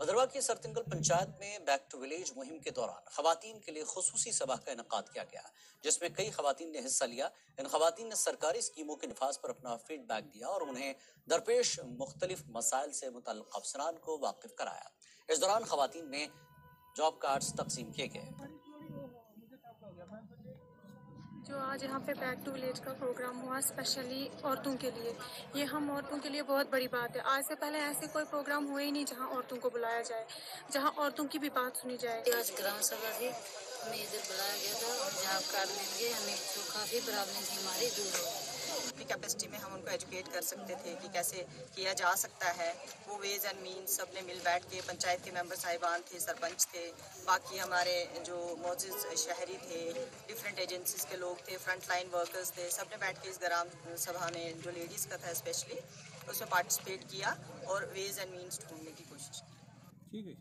भद्रवा की सरतंगल पंचायत में back to village मुहिम के दौरान खातन के लिए खसूसी सभा का इनका किया गया, जिसमें कई खातन ने हिस्सा लिया। इन खातन ने सरकारी स्कीमों के नफाज पर अपना फीडबैक दिया और उन्हें दरपेश मुख्तलिफ़ मसाइल से मुतल अफसरान को वाकिफ कराया। इस दौरान खातन ने जॉब कार्ड तकसीम किए गए। जो आज यहाँ पे बैक टू विलेज का प्रोग्राम हुआ स्पेशली औरतों के लिए। ये हम औरतों के लिए बहुत बड़ी बात है। आज से पहले ऐसे कोई प्रोग्राम हुए ही नहीं जहाँ औरतों को बुलाया जाए, जहाँ औरतों की भी बात सुनी जाए। आज ग्राम सभा थी हमें इधर बुलाया गया था और जहाँ कार्ड मिल गए हमें जो काफ़ी प्रॉब्लम थी, हमारी दूर हो कैपेसिटी में हम उनको एजुकेट कर सकते थे कि कैसे किया जा सकता है। वो वेज एंड मीन्स सबने मिल बैठ के पंचायत के मेंबर साहिबान थे सरपंच थे बाकी हमारे जो मोजिज शहरी थे डिफरेंट एजेंसीज के लोग थे फ्रंट लाइन वर्कर्स थे सबने बैठ के इस ग्राम सभा में जो लेडीज़ का था स्पेशली उसमें पार्टिसिपेट किया और वेज एंड मीन्स ढूँढने की कोशिश की। ठीक है